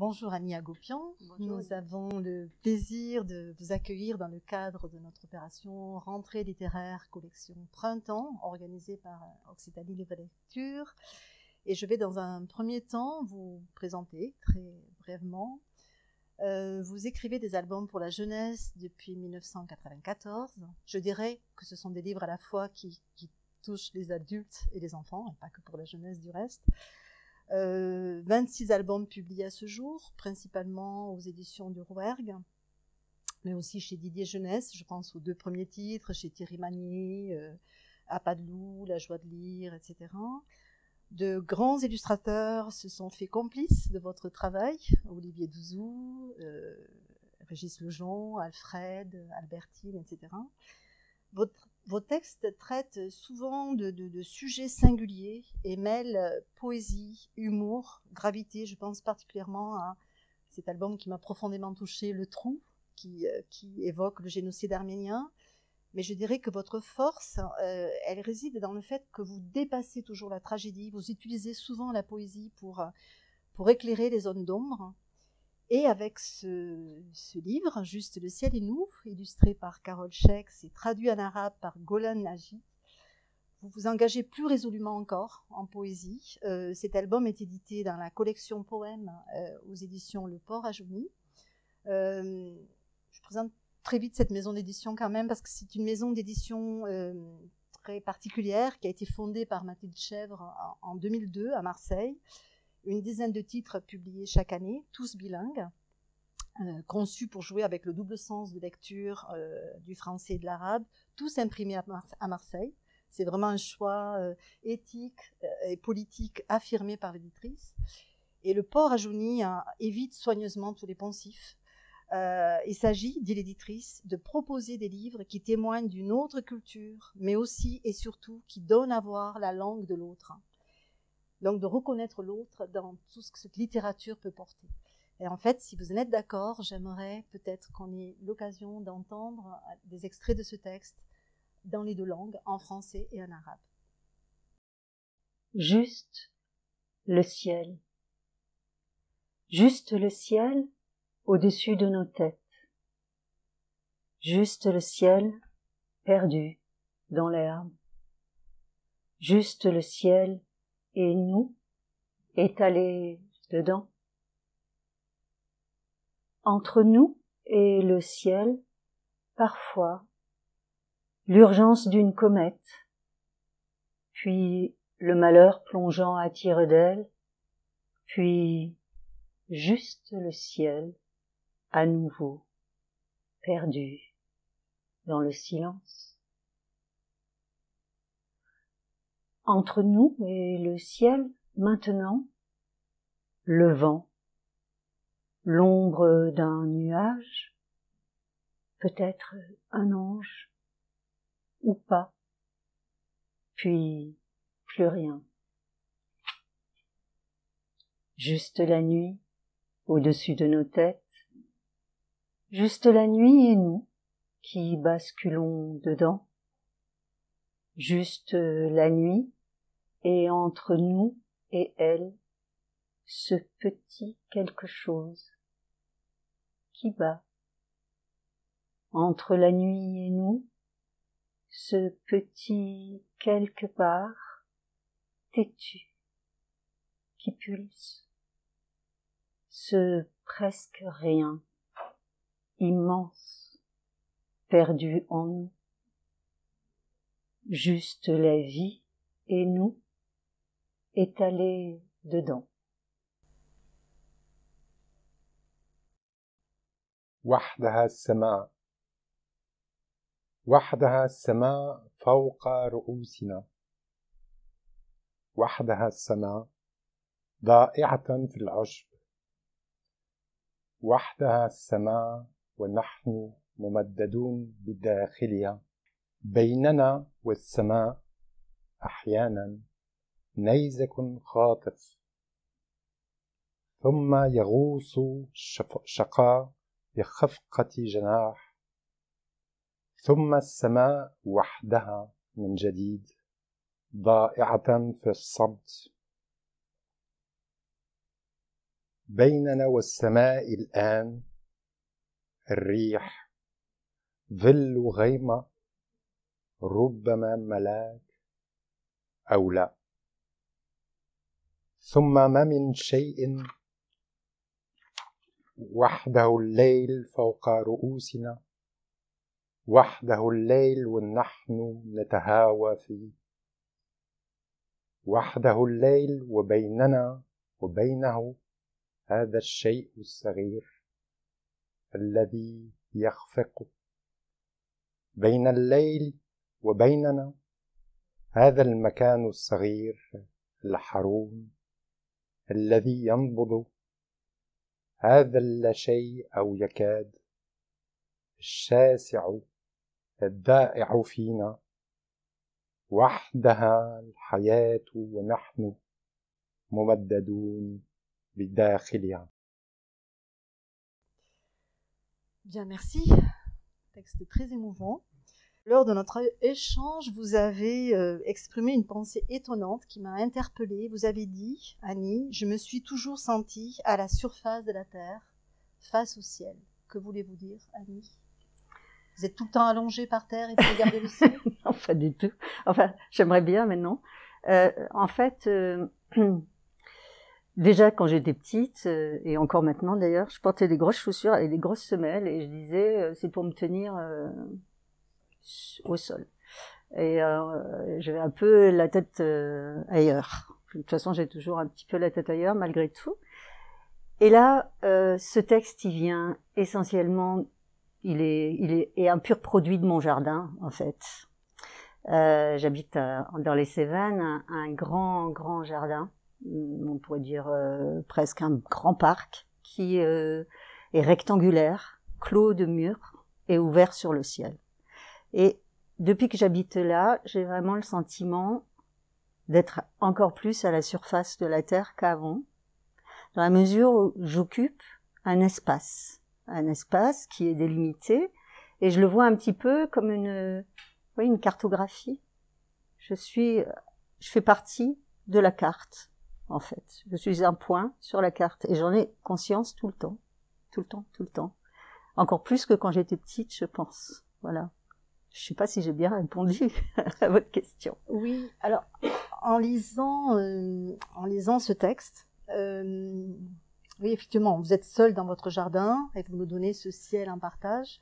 Bonjour Annie Agopian. Bonjour. Nous avons le plaisir de vous accueillir dans le cadre de notre opération Rentrée littéraire collection Printemps organisée par Occitanie Livre Lecture. Et je vais dans un premier temps vous présenter très brièvement. Euh, vous écrivez des albums pour la jeunesse depuis 1994. Je dirais que ce sont des livres à la fois qui, qui touchent les adultes et les enfants, et pas que pour la jeunesse du reste. Euh, 26 albums publiés à ce jour, principalement aux éditions du Rouergue, mais aussi chez Didier Jeunesse. Je pense aux deux premiers titres, chez Thierry Magnier, euh, À pas de loup, La joie de lire, etc. De grands illustrateurs se sont faits complices de votre travail, Olivier Douzou, euh, Régis Lejon, Alfred, Albertine, etc. vos textes traitent souvent de, sujets singuliers et mêlent poésie, humour, gravité. Je pense particulièrement à cet album qui m'a profondément touché, Le Trou, qui, qui, évoque le génocide arménien. Mais je dirais que votre force, euh, elle réside dans le fait que vous dépassez toujours la tragédie, vous utilisez souvent la poésie pour, pour éclairer les zones d'ombre. Et avec ce, livre, Juste le ciel et nous, illustré par Carole Schex et traduit en arabe par Golan Nagy, vous vous engagez plus résolument encore en poésie. Euh, cet album est édité dans la collection Poèmes euh, aux éditions Le Port à Jouni. Euh, je présente très vite cette maison d'édition quand même parce que c'est une maison d'édition très particulière qui a été fondée par Mathilde Chèvre en 2002 à Marseille une dizaine de titres publiés chaque année, tous bilingues, euh, conçus pour jouer avec le double sens de lecture euh, du français et de l'arabe, tous imprimés à, Mar à Marseille. C'est vraiment un choix euh, éthique et politique affirmé par l'éditrice. Et le port à Jouni évite soigneusement tous les poncifs. il s'agit, dit l'éditrice, de proposer des livres qui témoignent d'une autre culture, mais aussi et surtout qui donnent à voir la langue de l'autre donc de reconnaître l'autre dans tout ce que cette littérature peut porter. Et en fait, si vous en êtes d'accord, j'aimerais peut-être qu'on ait l'occasion d'entendre des extraits de ce texte dans les deux langues, en français et en arabe. Juste le ciel. Juste le ciel au-dessus de nos têtes. Juste le ciel perdu dans l'herbe. Juste le ciel et nous étalés dedans. Entre nous et le ciel, parfois, l'urgence d'une comète, puis le malheur plongeant à tire d'aile, puis juste le ciel, à nouveau, perdu dans le silence. Entre nous et le ciel maintenant le vent, l'ombre d'un nuage, peut-être un ange, ou pas, puis plus rien. Juste la nuit au-dessus de nos têtes, juste la nuit et nous qui basculons dedans, juste la nuit et entre nous et elle ce petit quelque chose qui bat. Entre la nuit et nous ce petit quelque part têtu qui pulse. Ce presque rien immense perdu en nous. Juste la vie et nous étalés dedans. وحدها السماء. وحدها السماء فوق رؤوسنا. وحدها السماء ضائعة في العشب. وحدها السماء ونحن ممددون بداخلها. بيننا والسماء أحيانا نيزك خاطف ثم يغوص شقاء بخفقة جناح. ثم السماء وحدها من جديد ضائعة في الصمت. بيننا والسماء الآن الريح. ظل غيمة ربما ملاك أو لا. ثم ما من شيء وحده الليل فوق رؤوسنا وحده الليل ونحن نتهاوى فيه. وحده الليل وبيننا وبينه هذا الشيء الصغير الذي يخفق. بين الليل وبيننا هذا المكان الصغير الحروم. الذي ينبض هذا اللاشيء أو يكاد الشاسع الدائع فينا وحدها الحياة ونحن ممددون بداخلها Bien, merci. Texte très émouvant. Lors de notre échange, vous avez euh, exprimé une pensée étonnante qui m'a interpellée. Vous avez dit, Annie, je me suis toujours sentie à la surface de la Terre, face au ciel. Que voulez-vous dire, Annie? Vous êtes tout le temps allongée par terre et vous regardez le ciel? Non, pas du tout. Enfin, j'aimerais bien maintenant. Euh, en fait, euh, déjà quand j'étais petite, et encore maintenant d'ailleurs, je portais des grosses chaussures et des grosses semelles et je disais, c'est pour me tenir au sol. Et euh, j'avais un peu la tête euh, ailleurs. De toute façon, j'ai toujours un petit peu la tête ailleurs malgré tout. Et là, euh, ce texte, il vient essentiellement, il est, il est, est un pur produit de mon jardin, en fait. Euh, J'habite euh, dans les Cévennes, un, grand, grand jardin, on pourrait dire euh, presque un grand parc, qui est rectangulaire, clos de murs et ouvert sur le ciel. Et depuis que j'habite là, j'ai vraiment le sentiment d'être encore plus à la surface de la Terre qu'avant, dans la mesure où j'occupe un espace, un espace qui est délimité, et je le vois un petit peu comme une, oui, une cartographie. Je suis, je fais partie de la carte, en fait. Je suis un point sur la carte, et j'en ai conscience tout le temps, tout le temps, tout le temps. Encore plus que quand j'étais petite, je pense. Voilà. Je ne sais pas si j'ai bien répondu à votre question. Oui, alors en lisant, euh, en lisant ce texte, euh, oui, effectivement, vous êtes seul dans votre jardin et vous nous donnez ce ciel en partage.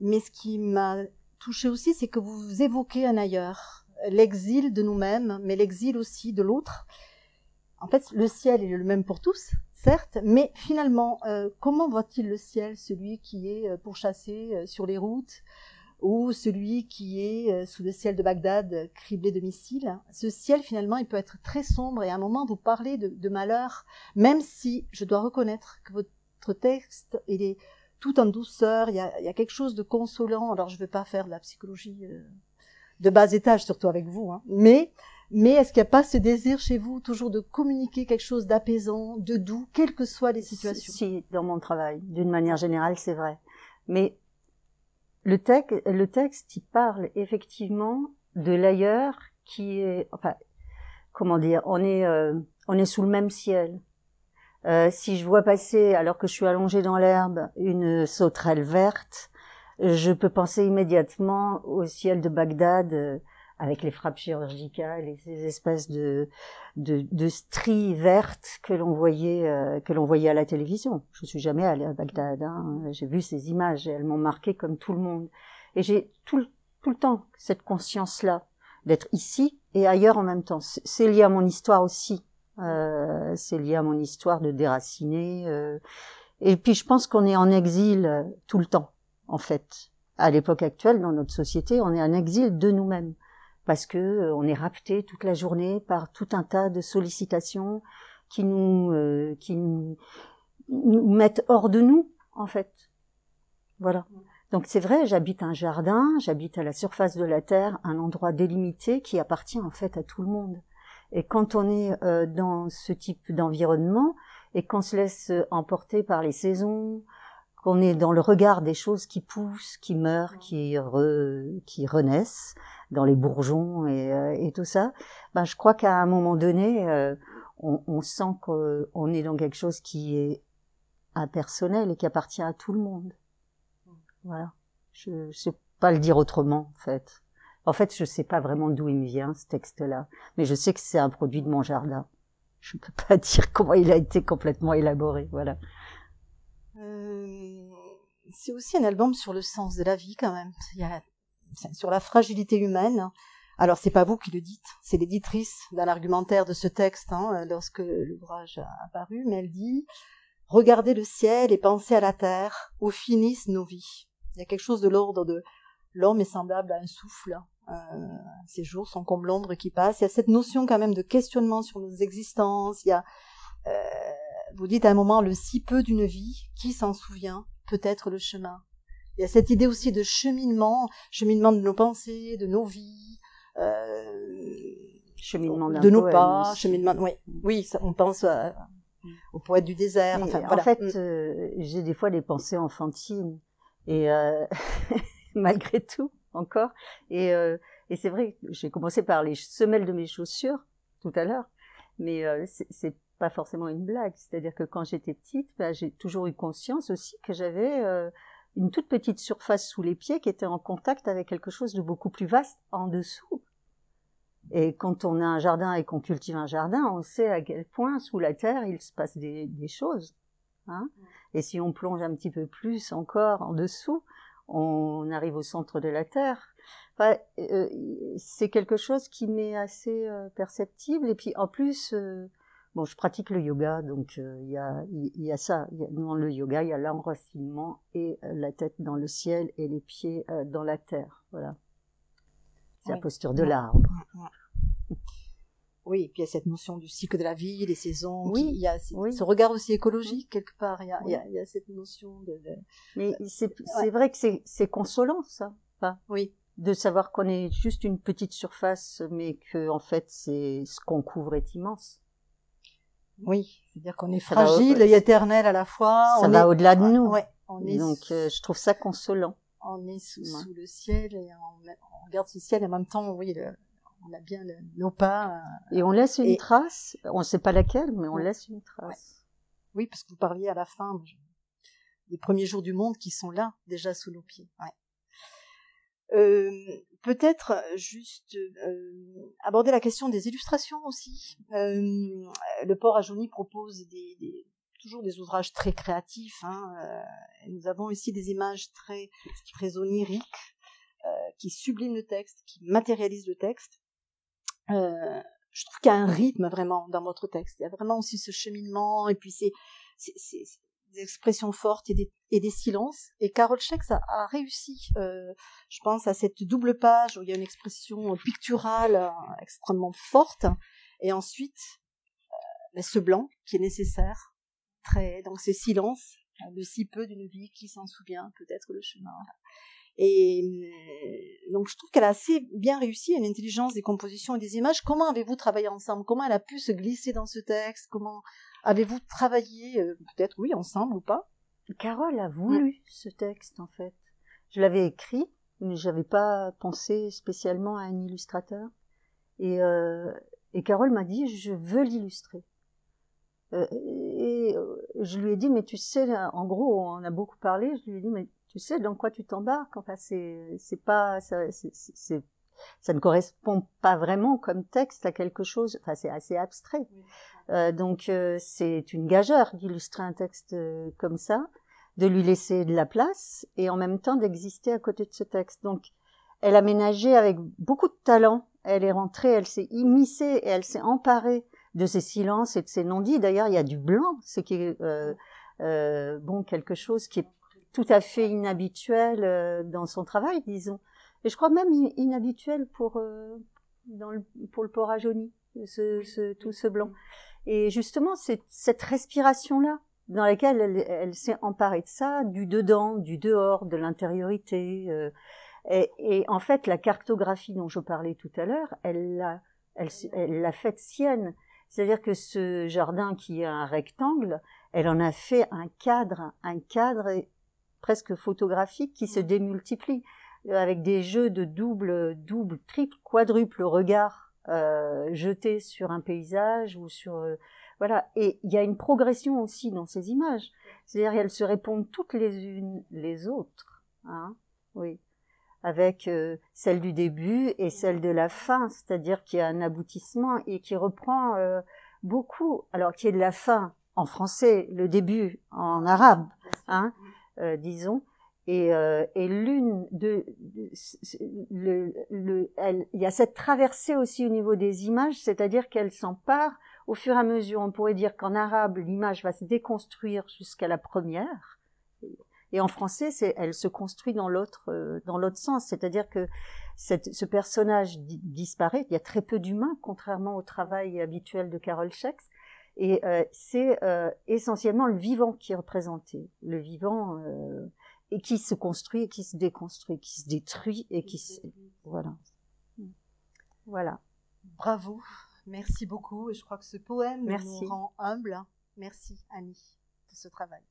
Mais ce qui m'a touché aussi, c'est que vous évoquez un ailleurs, l'exil de nous-mêmes, mais l'exil aussi de l'autre. En fait, le ciel est le même pour tous, certes, mais finalement, euh, comment voit-il le ciel, celui qui est pourchassé sur les routes, ou celui qui est euh, sous le ciel de Bagdad criblé de missiles. Ce ciel, finalement, il peut être très sombre et à un moment, vous parlez de, de malheur, même si je dois reconnaître que votre texte, il est tout en douceur, il y a, il y a quelque chose de consolant. Alors, je ne veux pas faire de la psychologie euh, de bas étage, surtout avec vous, hein. mais, mais est-ce qu'il n'y a pas ce désir chez vous toujours de communiquer quelque chose d'apaisant, de doux, quelles que soient les situations? Si, dans mon travail, d'une manière générale, c'est vrai. Mais le, texte, le texte, il parle effectivement de l'ailleurs qui est, enfin, comment dire, on est, euh, on est sous le même ciel. Euh, si je vois passer, alors que je suis allongée dans l'herbe, une sauterelle verte, je peux penser immédiatement au ciel de Bagdad euh, avec les frappes chirurgicales et ces espèces de de, de stries vertes que l'on voyait euh, que l'on voyait à la télévision. Je suis jamais allée à Bagdad, hein. j'ai vu ces images et elles m'ont marqué comme tout le monde. Et j'ai tout, tout le temps cette conscience là d'être ici et ailleurs en même temps. C'est lié à mon histoire aussi. Euh, c'est lié à mon histoire de déraciner. Euh, et puis je pense qu'on est en exil euh, tout le temps, en fait. À l'époque actuelle, dans notre société, on est en exil de nous-mêmes parce que euh, on est rapté toute la journée par tout un tas de sollicitations qui nous euh, qui nous, nous, mettent hors de nous, en fait. Voilà. Donc c'est vrai, j'habite un jardin, j'habite à la surface de la terre, un endroit délimité qui appartient en fait à tout le monde. Et quand on est euh, dans ce type d'environnement et qu'on se laisse emporter par les saisons, qu'on est dans le regard des choses qui poussent, qui meurent, qui, re, qui renaissent, dans les bourgeons et, euh, et tout ça, ben je crois qu'à un moment donné, euh, on, on sent qu'on est dans quelque chose qui est impersonnel et qui appartient à tout le monde. Voilà. Je ne sais pas le dire autrement, en fait. En fait, je sais pas vraiment d'où il me vient, ce texte-là. Mais je sais que c'est un produit de mon jardin. Je ne peux pas dire comment il a été complètement élaboré, voilà. Euh, c'est aussi un album sur le sens de la vie, quand même. Il y a, sur la fragilité humaine. Alors, c'est pas vous qui le dites, c'est l'éditrice dans l'argumentaire de ce texte, hein, lorsque l'ouvrage a apparu, mais elle dit Regardez le ciel et pensez à la terre, où finissent nos vies. Il y a quelque chose de l'ordre de l'homme est semblable à un souffle. Euh, ces jours sont comme l'ombre qui passe. Il y a cette notion quand même de questionnement sur nos existences. Il y a, euh, vous dites à un moment, le si peu d'une vie, qui s'en souvient Peut-être le chemin. Il y a cette idée aussi de cheminement, cheminement de nos pensées, de nos vies, euh, cheminement de nos pas, cheminement. Oui, oui, ça, on pense à, au poète du désert. Enfin, En fait, mm. euh, j'ai des fois des pensées enfantines et euh, malgré tout encore. Et, euh, et c'est vrai, j'ai commencé par les semelles de mes chaussures tout à l'heure, mais euh, c'est pas forcément une blague. C'est-à-dire que quand j'étais petite, bah, j'ai toujours eu conscience aussi que j'avais euh, une toute petite surface sous les pieds qui était en contact avec quelque chose de beaucoup plus vaste en dessous. Et quand on a un jardin et qu'on cultive un jardin, on sait à quel point sous la terre il se passe des, choses. Hein et si on plonge un petit peu plus encore en dessous, on arrive au centre de la terre. Euh, c'est quelque chose qui m'est assez euh, perceptible. Et puis en plus, bon, je pratique le yoga, donc euh, il y, a, y a ça. Y a, dans le yoga, il y a l'enracinement et la tête dans le ciel et les pieds dans la terre. Voilà. C'est oui. la posture de l'arbre. Oui, et puis il y a cette notion du cycle de la vie, les saisons. Oui, il y a oui. ce regard aussi écologique quelque part. Il y a, oui. il y a, il y a cette notion de. de... Mais c'est ouais. vrai que c'est consolant ça. Enfin, oui. De savoir qu'on est juste une petite surface, mais que en fait c'est ce qu'on couvre est immense. Oui, c'est-à-dire qu'on est fragile et éternel à la fois. Ça on va est... au-delà de nous. Ouais, on est Donc euh, je trouve ça consolant. On est sous, ouais. sous le ciel et on, on, regarde ce ciel et en même temps, oui, le, on a bien le, nos pas. Euh, et on laisse une et... trace, on ne sait pas laquelle, mais on ouais. laisse une trace. Ouais. Oui, parce que vous parliez à la fin des premiers jours du monde qui sont là, déjà sous nos pieds. Ouais. Euh, Peut-être juste euh, aborder la question des illustrations aussi. Euh, le port à Jouni propose toujours des ouvrages très créatifs. Hein, euh, nous avons ici des images très, très oniriques qui subliment le texte, qui matérialisent le texte. Euh, je trouve qu'il y a un rythme vraiment dans votre texte. Il y a vraiment aussi ce cheminement et puis c'est des expressions fortes et des, et des silences. Et Carole Schex a, réussi, euh, je pense, à cette double page où il y a une expression picturale euh, extrêmement forte et ensuite euh, ce blanc qui est nécessaire. Très, donc ces silences, de si peu d'une vie qui s'en souvient, peut-être le chemin. Et donc je trouve qu'elle a assez bien réussi une intelligence des compositions et des images. Comment avez-vous travaillé ensemble? Comment elle a pu se glisser dans ce texte? Comment avez-vous travaillé euh, peut-être oui ensemble ou pas? Carole a voulu mmh. ce texte en fait. Je l'avais écrit, mais j'avais pas pensé spécialement à un illustrateur. Et, euh, et Carole m'a dit je veux l'illustrer. Euh, et je lui ai dit mais tu sais en gros on a beaucoup parlé. Je lui ai dit mais tu sais dans quoi tu t'embarques? Enfin, c'est, c'est pas, c'est, ça ne correspond pas vraiment comme texte à quelque chose. Enfin, c'est assez abstrait. Euh, donc, euh, c'est une gageure d'illustrer un texte euh, comme ça, de lui laisser de la place et en même temps d'exister à côté de ce texte. Donc, elle a ménagé avec beaucoup de talent. Elle est rentrée, elle s'est immiscée et elle s'est emparée de ces silences et de ces non-dits. D'ailleurs, il y a du blanc, ce qui est bon quelque chose qui est tout à fait inhabituel dans son travail, disons. Et je crois même inhabituel pour, euh, dans le, pour le port à jauni, ce, ce, tout ce blanc. Et justement, c'est cette respiration-là, dans laquelle elle, elle s'est emparée de ça, du dedans, du dehors, de l'intériorité. Euh, et, et, en fait, la cartographie dont je parlais tout à l'heure, elle l'a elle, elle l'a faite sienne. C'est-à-dire que ce jardin qui est un rectangle, elle en a fait un cadre, un cadre presque photographiques qui se démultiplient euh, avec des jeux de double, double, triple, quadruple regard euh, jetées sur un paysage ou sur euh, voilà. Et il y a une progression aussi dans ces images. C'est-à-dire elles se répondent toutes les unes les autres. Hein oui. Avec euh, celle du début et celle de la fin, c'est-à-dire qu'il y a un aboutissement et qui reprend euh, beaucoup, alors qui est de la fin en français, le début en arabe, hein, euh, disons, et, et l'une de, le, le, elle, il y a cette traversée aussi au niveau des images, c'est-à-dire qu'elle s'empare au fur et à mesure. On pourrait dire qu'en arabe, l'image va se déconstruire jusqu'à la première, et en français, elle se construit dans l'autre, euh, dans l'autre sens. C'est-à-dire que ce personnage disparaît. Il y a très peu d'humains, contrairement au travail habituel de Carol Schex. Et euh, c'est euh, essentiellement le vivant qui est représenté. Le vivant euh, et qui se construit et qui se déconstruit, qui se détruit et qui se... Voilà. Voilà. Bravo. Merci beaucoup. Et je crois que ce poème Merci. nous rend humble. Merci Annie pour ce travail.